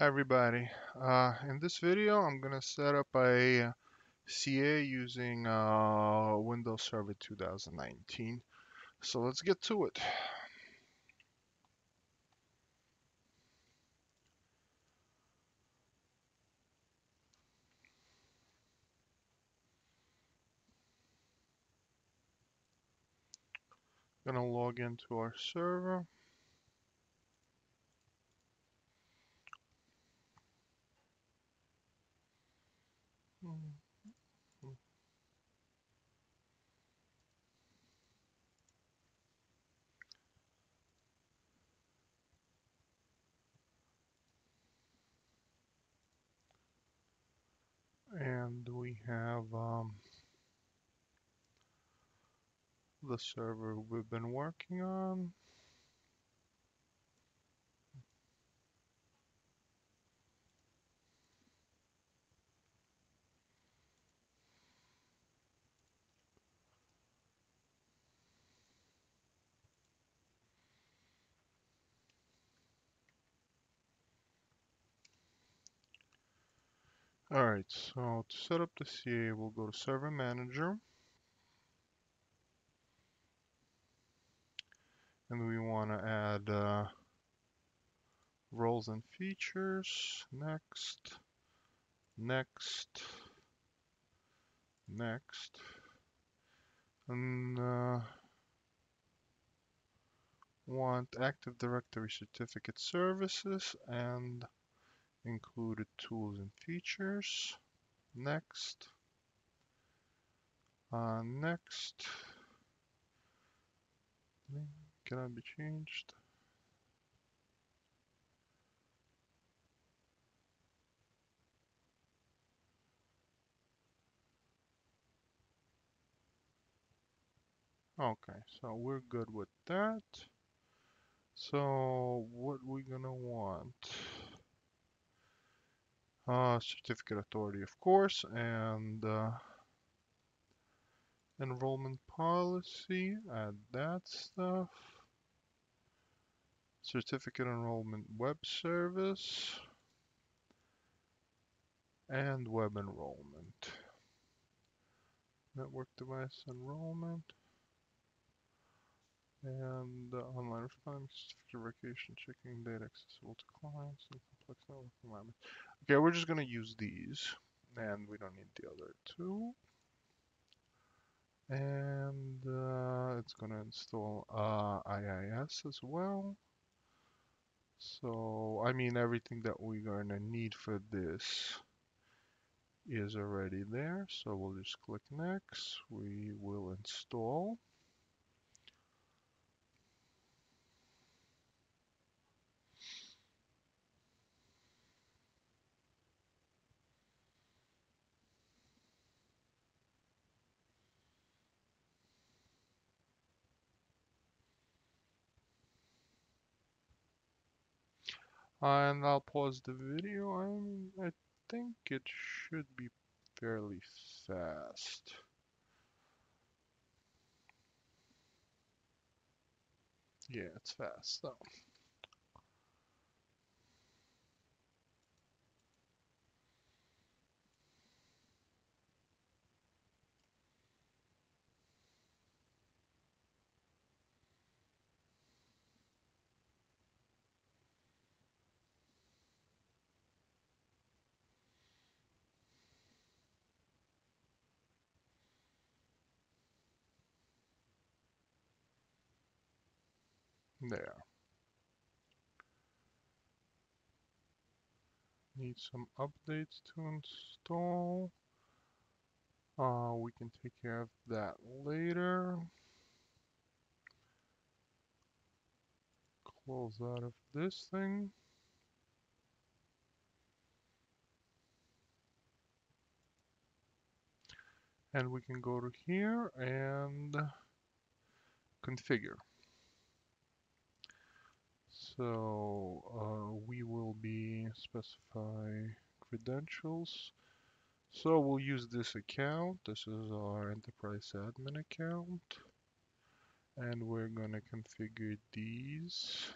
Everybody. Uh, in this video, I'm gonna set up a CA using uh, Windows Server 2019. So let's get to it. Gonna log into our server. And we have um, the server we've been working on. Alright, so to set up the CA, we'll go to Server Manager. And we want to add uh, roles and features. Next. Next. Next. And uh, want Active Directory Certificate Services and included tools and features. Next. Uh, next. Cannot be changed. Okay, so we're good with that. So what we gonna want? Uh, certificate authority, of course, and uh, enrollment policy, add that stuff. Certificate enrollment web service and web enrollment. Network device enrollment and uh, online responding verification checking data accessible to clients and complex network environment. Okay, we're just gonna use these and we don't need the other two. And uh, it's gonna install uh, IIS as well. So, I mean, everything that we're gonna need for this is already there. So we'll just click next. We will install. And I'll pause the video. I'm, I think it should be fairly fast. Yeah, it's fast though. There. Need some updates to install. Uh, we can take care of that later. Close out of this thing. And we can go to here and configure. So uh, we will be specify credentials. So we'll use this account. This is our enterprise admin account. And we're going to configure these.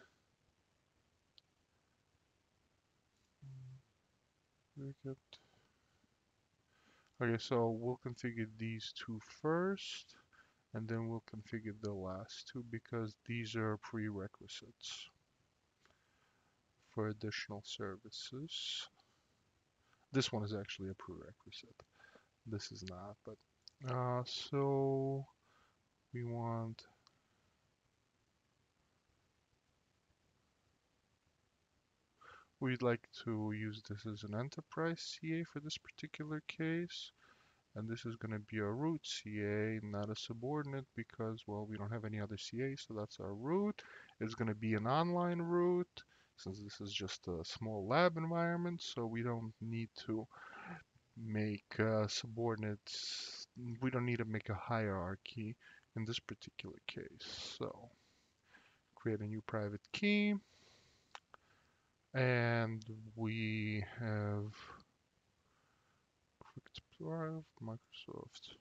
Okay, so we'll configure these two first, and then we'll configure the last two because these are prerequisites for additional services. This one is actually a prerequisite. This is not, but uh, so we want we'd like to use this as an enterprise CA for this particular case and this is going to be a root CA not a subordinate because well we don't have any other CA so that's our root it's going to be an online root since this is just a small lab environment so we don't need to make uh, subordinates we don't need to make a hierarchy in this particular case. So create a new private key and we have quick drive Microsoft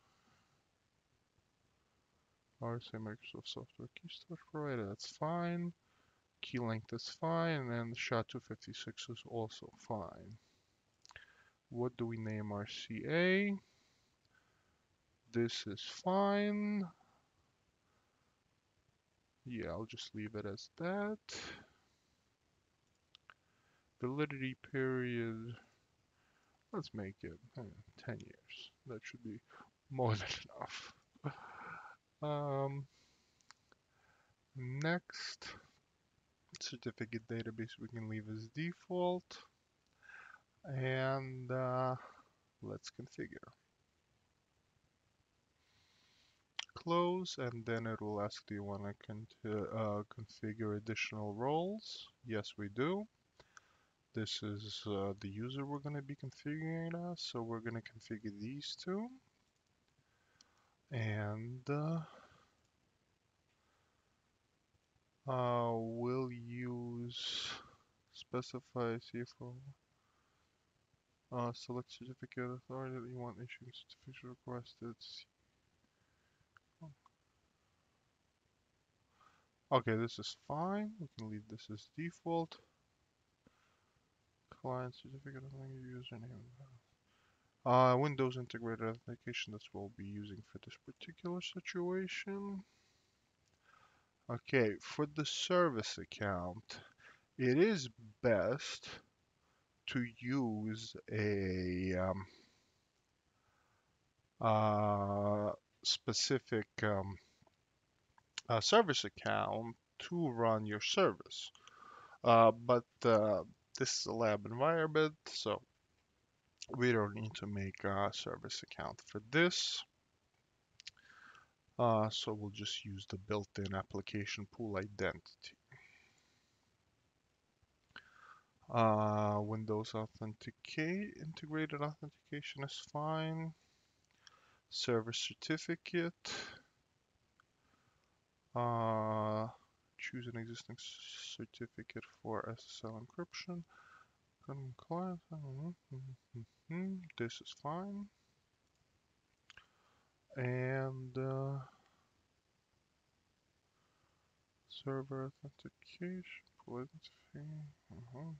RSA Microsoft Software Key Storage Provider. That's fine key length is fine and then the SHA-256 is also fine. What do we name our CA? This is fine. Yeah, I'll just leave it as that. Validity period, let's make it hmm, 10 years. That should be more than enough. Um, next certificate database we can leave as default. And uh, let's configure. Close and then it will ask do you want to uh, configure additional roles? Yes we do. This is uh, the user we're going to be configuring as so we're going to configure these two. And uh, we'll use specify CFO uh, select certificate authority that you want issuing certificate requested okay this is fine. We can leave this as default. Client certificate username uh, Windows integrated authentication that's what we'll be using for this particular situation Okay, for the service account, it is best to use a um, uh, specific um, uh, service account to run your service. Uh, but uh, this is a lab environment, so we don't need to make a service account for this. Uh, so we'll just use the built-in application pool identity. Uh, Windows Authenticate, integrated authentication is fine. Server certificate. Uh, choose an existing certificate for SSL encryption. This is fine and uh, server authentication uh -huh.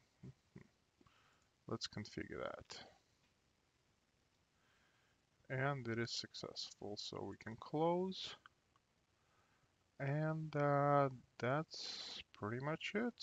let's configure that. And it is successful so we can close. And uh, that's pretty much it